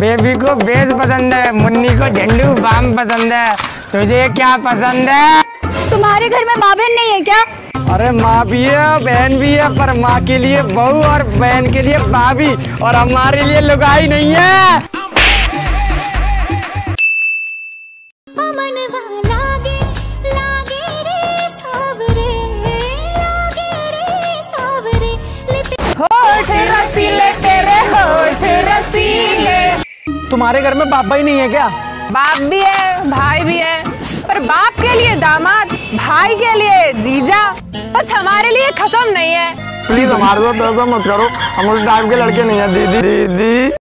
Baby को बेद पसंद है मुन्नी को झंडू बाम पसंद है। तुझे क्या पसंद है? तुम्हारे घर में माँ बहन नहीं है क्या? अरे माँ भी है बहन भी है पर माँ के लिए बहू और बहन के लिए भाभी और हमारे लिए लुगाई नहीं है। तुम्हारे घर में बाबा ही नहीं है क्या? बाप भी है भाई भी है। पर बाप के लिए दामाद भाई के लिए जीजा बस हमारे लिए खत्म नहीं है। प्लीज़ हमारे साथ ऐसा मत करो। हम उस टाइप के लड़के नहीं है दीदी। दीदी।